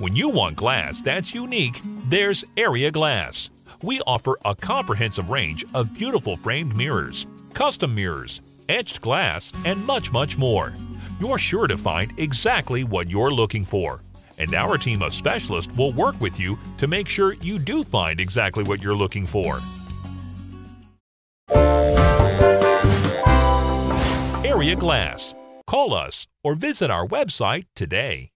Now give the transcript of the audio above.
When you want glass that's unique, there's Area Glass. We offer a comprehensive range of beautiful framed mirrors, custom mirrors, etched glass, and much, much more. You're sure to find exactly what you're looking for. And our team of specialists will work with you to make sure you do find exactly what you're looking for. Area Glass. Call us or visit our website today.